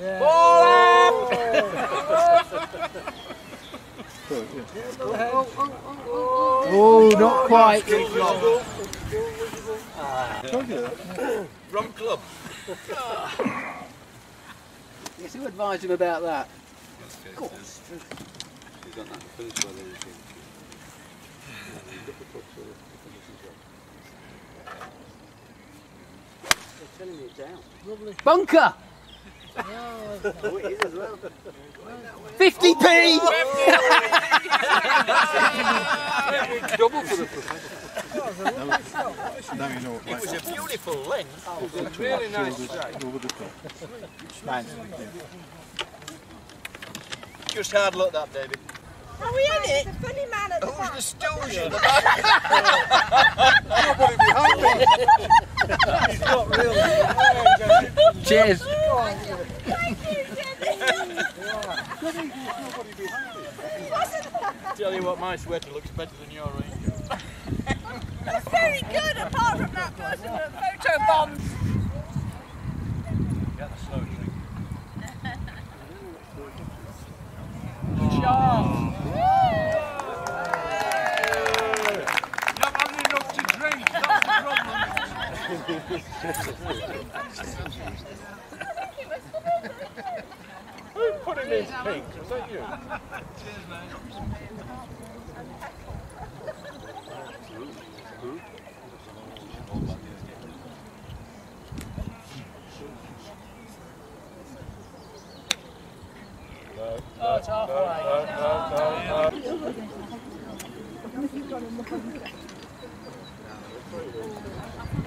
Yeah. Ball up! Oh. Oh, oh, not quite. Rum club. Yes, who advised him about that? Of course. You got that finished by then. Bunker! 50p! Double for the Now you know what It was a beautiful length. It was a really nice shot. over the. Just hard luck that, David. Are we in it? The funny man at the Who's the stooge at the back? Cheers. Thank you, Jenny. Tell you what, my sweater looks better than your range. That's very good, apart from that person with photo bombs. Get the slow drink. Not having enough to drink, that's the problem. Who put in pink? Was that you?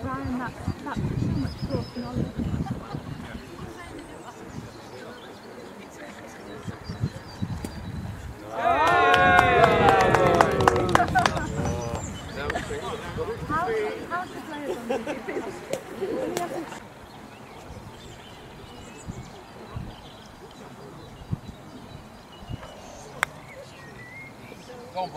Brian, that, that's too much growth knowledge. Oh.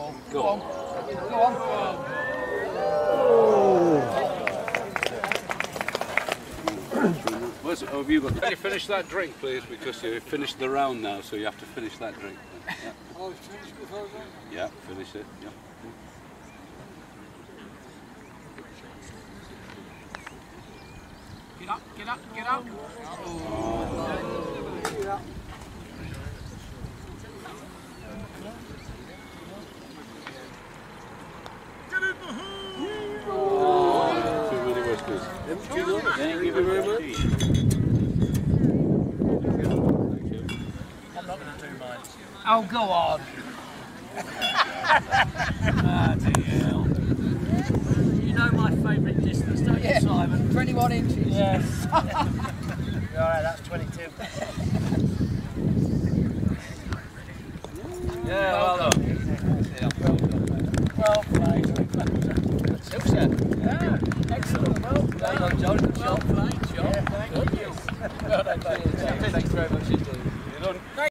Where's it? Oh, have you got? Can you finish that drink, please? Because you finished the round now, so you have to finish that drink. Yeah. Oh, finished before Yeah, finish it. Yeah. Get up, get up, get up. Too many whiskers. Thank you very much. Oh, go on. ah, dear hell. You know my favourite distance, don't you, Simon? 21 inches. Yes. Alright, that's 22. yeah, well done. Well played. Super. Yeah, excellent. Well played. Well done, John. Shot played. Shot. Good. Well done, mate. Thanks very much indeed.